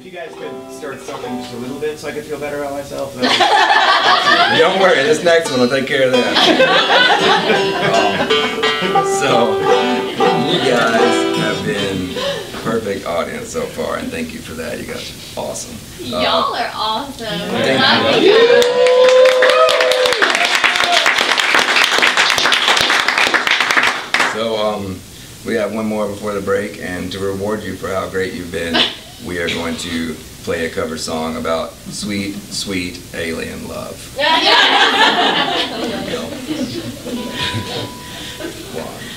if you guys could start something just a little bit so I could feel better about myself. then- Don't worry, this next one will take care of that. Um, so, you guys have been perfect audience so far, and thank you for that. You guys are awesome. Uh, Y'all are awesome. Thank Love you. you. So, um, we have one more before the break, and to reward you for how great you've been, we are going to play a cover song about sweet, sweet alien love.